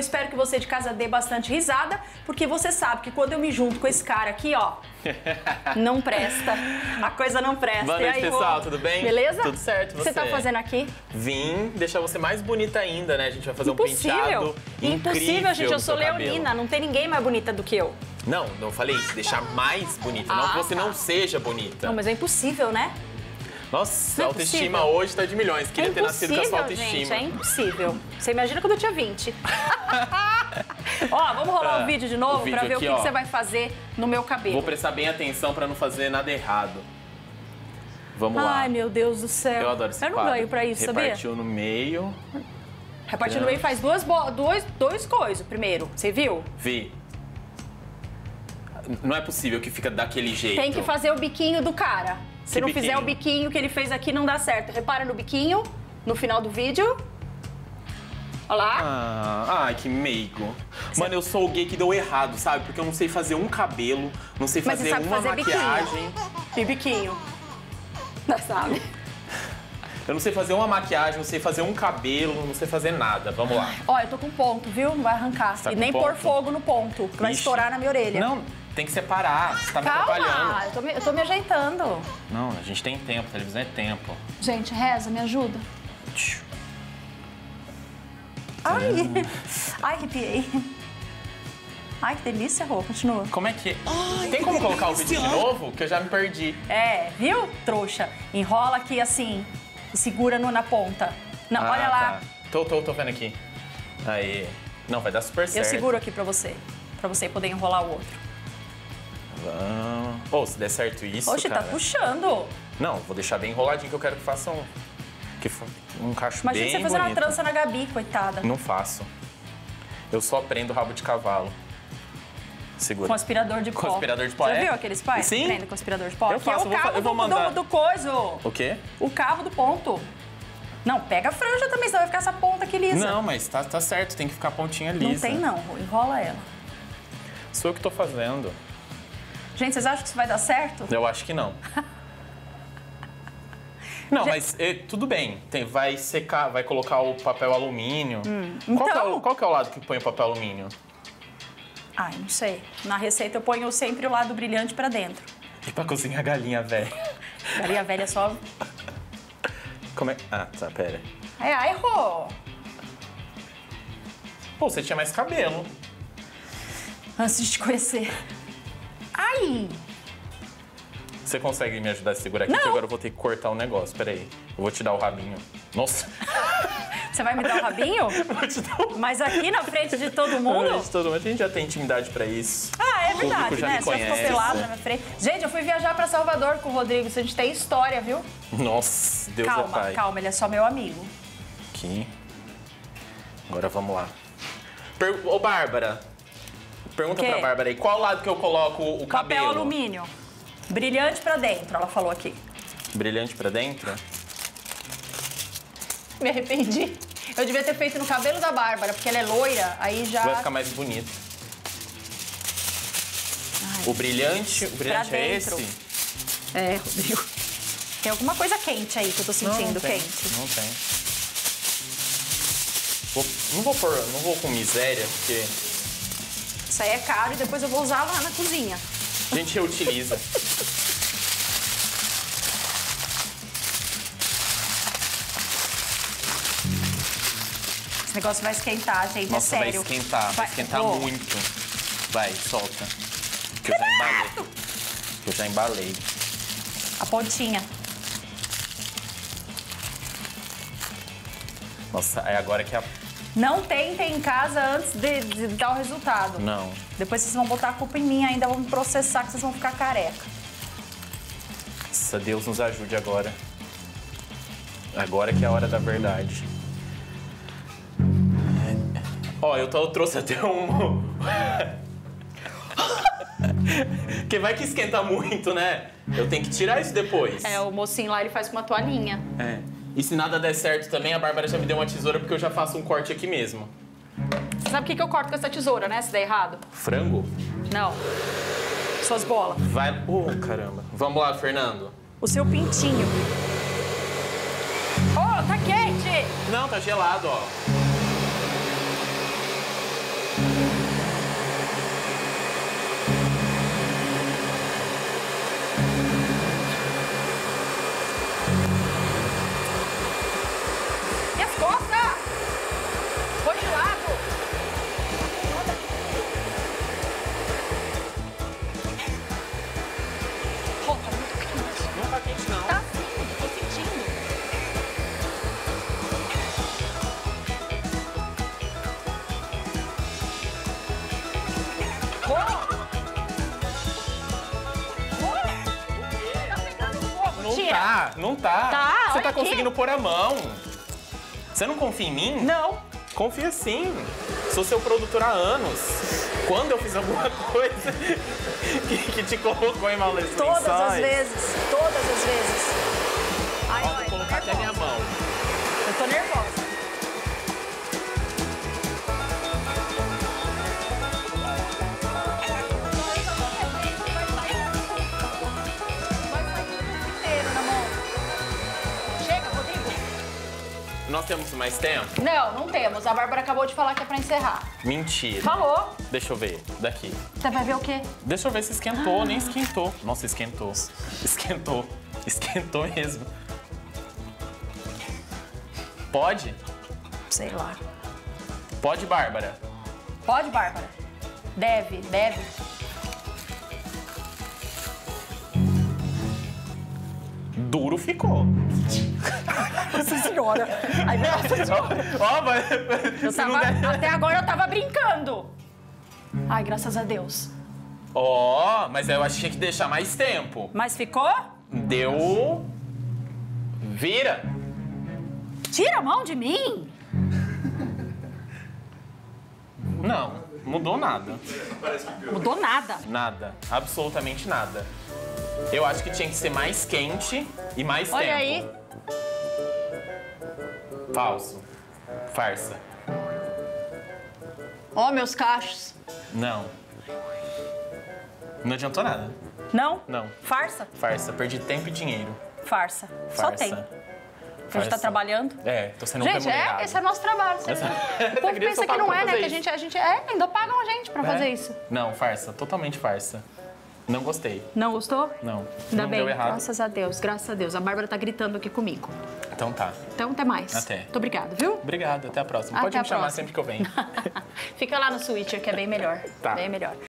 espero que você de casa dê bastante risada, porque você sabe que quando eu me junto com esse cara aqui, ó, não presta. A coisa não presta. Boa noite, aí, pessoal, ô, tudo bem? Beleza? Tudo certo, O que você tá você? fazendo aqui? Vim deixar você mais bonita ainda, né? A gente vai fazer um Impossível. penteado Impossível, gente. Eu sou seu cabelo. leonina, não tem ninguém mais bonita do que eu. Não, não falei isso. Deixar mais bonita. não Ah, que você tá. não seja bonita. Não, mas é impossível, né? Nossa, não a é autoestima hoje tá de milhões. Queria é ter nascido com a sua impossível, autoestima. gente, é impossível. Você imagina quando eu tinha 20. ó, vamos rolar o vídeo de novo vídeo pra ver aqui, o que, que você vai fazer no meu cabelo. Vou prestar bem atenção pra não fazer nada errado. Vamos lá. Ai, meu Deus do céu. Eu adoro esse Eu não quadro. ganho pra isso, sabia? Repartiu no meio. Repartindo meio faz duas, duas, dois coisas primeiro. Você viu? Vi. Não é possível que fica daquele jeito. Tem que fazer o biquinho do cara. Se Que não fizer biquinho? o biquinho que ele fez aqui, não dá certo. Repara no biquinho, no final do vídeo. Olha lá. Ah, ai, que meigo. Mano, eu sou o gay que deu errado, sabe? Porque eu não sei fazer um cabelo, não sei Mas você fazer sabe uma fazer biquinho. maquiagem. E biquinho. Não sabe? Eu não sei fazer uma maquiagem, não sei fazer um cabelo, não sei fazer nada. Vamos lá. Ó, eu tô com ponto, viu? Não vai arrancar. Tá e nem ponto? pôr fogo no ponto, que vai Ixi. estourar na minha orelha. Não, tem que separar. Você tá me Calma, atrapalhando. eu tô, me, eu tô me ajeitando. Não, a gente tem tempo, televisão é tempo. Gente, reza, me ajuda. Ai, ai, arrepiei. Ai, que delícia, Rô. Continua. Como é que. tem como colocar o vídeo de novo? Que eu já me perdi. É, viu, trouxa? Enrola aqui assim e segura no, na ponta. Não, olha Ah, lá. tá. Tô, tô, tô vendo aqui. Aí. Não, vai dar super Eu certo. seguro aqui pra você. Pra você poder enrolar o outro. Vamos. Pô, se der certo isso. Oxe, cara. tá puxando. Não, vou deixar bem enroladinho que eu quero que faça um. Que um cacho Imagina bem você fazer uma trança na Gabi, coitada. Não faço. Eu só prendo rabo de cavalo. Segura. Com aspirador de pó. Com aspirador de pó, Já é? viu aqueles pais Sim. que prendem com aspirador de pó? Eu Aqui faço, é o cabo eu vou do, mandar. do, do coiso. O quê? O cabo do ponto. Não, pega a franja também, senão vai ficar essa ponta aqui lisa. Não, mas tá, tá certo, tem que ficar a pontinha lisa. Não tem não, enrola ela. Sou eu que tô fazendo. Gente, vocês acham que isso vai dar certo? Eu acho que não. Não, mas eh, tudo bem. Tem, vai secar, vai colocar o papel alumínio. qual, que é então. o, qual que é o lado que põe o papel alumínio? Ai, não sei. Na receita eu ponho sempre o lado brilhante pra dentro. E pra cozinhar galinha, velho. Galinha velha só... Como é? Ah, tá, pera. Ai, ai, Rô. Pô, você tinha mais cabelo. Antes de te conhecer. Ai! Você consegue me ajudar a segurar aqui? Não. Agora eu vou ter que cortar o negócio. Pera aí. Eu vou te dar o rabinho. Nossa. Você vai me dar o rabinho? vou te dar o Mas aqui na frente de todo mundo? de todo mundo. A gente já tem intimidade pra isso. Ah, é verdade, já né? Só ficou pelado na minha frente. Gente, eu fui viajar pra Salvador com o Rodrigo. A gente tem história, viu? Nossa, Deus é calma, pai. calma, ele é só meu amigo. Aqui. Agora vamos lá. Per... Ô, Bárbara. Pergunta pra Bárbara aí. Qual lado que eu coloco o Papel cabelo? alumínio. Brilhante pra dentro, ela falou aqui. Brilhante pra dentro? Me arrependi. Eu devia ter feito no cabelo da Bárbara, porque ela é loira, aí já. Vai ficar mais bonito. O brilhante, o brilhante é esse? É, Rodrigo. Tem alguma coisa quente aí que eu tô sentindo, não tem, quente. Não tem. Vou- não vou pôr, não vou com miséria, porque Isso aí é caro e depois eu vou usar lá na cozinha. A gente reutiliza. Esse negócio vai esquentar, gente, Nossa, é vai sério. esquentar, vai, esquentar Ô, muito. Vai, solta. Que eu já embalei. Que eu já embalei. A pontinha. Nossa, é agora que a. Não tentem em casa antes de, de dar o resultado. Não. Depois vocês vão botar a culpa em mim, ainda vão me processar que vocês vão ficar careca. Nossa, Deus nos ajude agora. Agora que é a hora da verdade. Ó, eu, tô- eu trouxe até um. Porque vai que esquenta muito, né? Eu tenho que tirar isso depois. É, o mocinho lá, ele faz com uma toalhinha. É. E se nada der certo também, a Bárbara já me deu uma tesoura porque eu já faço um corte aqui mesmo. Você sabe o que, que eu corto com essa tesoura, né? Se der errado. Frango? Não. Suas bolas. Vai. Oh, caramba. Vamos lá, Fernando. O seu pintinho. Oh, tá quente! Não, tá gelado, ó. Tá, não tá. Tá, Você tá conseguindo pôr a mão. Você não confia em mim? Não! Confia sim. Sou seu produtor há anos. Quando eu fiz alguma coisa que, que te colocou em lençóis? Todas as vezes, todas as vezes. Ai, Ó, vou colocar até a minha mão. Eu tô nervosa. Nós temos mais tempo? Não, não temos. A Bárbara acabou de falar que é pra encerrar. Mentira. Falou. Deixa eu ver. Daqui. Você vai ver o quê? Deixa eu ver se esquentou. Nem esquentou. Nossa, esquentou. Esquentou. Esquentou mesmo. Pode? Sei lá. Pode, Bárbara. Pode, Bárbara? Deve, deve. Duro ficou. Senhora. Ai, nossa senhora. Ó, mas... Eu tava, der- até agora eu tava brincando. Ai, graças a Deus. Ó, mas eu acho que tinha que deixar mais tempo. Mas ficou? Deu... Vira. Tira a mão de mim. Não, mudou nada. Mudou nada. Nada. Absolutamente nada. Eu acho que tinha que ser mais quente e mais Olha tempo. aí. Falso. Farsa. Ó, meus cachos. Não. Não adiantou nada. Não? Não. Farsa? Farsa. Perdi tempo e dinheiro. Farsa. Só Farsa. tem. A gente Farsa. tá trabalhando. É, tô sendo Gente, remunerado. é, esse é o nosso trabalho. Essa- O povo pensa que não é, né? Que a gente, a gente. É, ainda pagam a gente pra É? fazer isso. Não, farsa. Totalmente farsa. Não gostei. Não gostou? Não. Ainda não bem. deu errado. Graças a Deus, graças a Deus. A Bárbara tá gritando aqui comigo. Então tá. Então, até mais. Até. Muito obrigado, viu? Obrigado. Até a próxima. Até Pode a me chamar próxima. sempre que eu venho. Fica lá no Switcher, que é bem melhor. Tá. Bem melhor.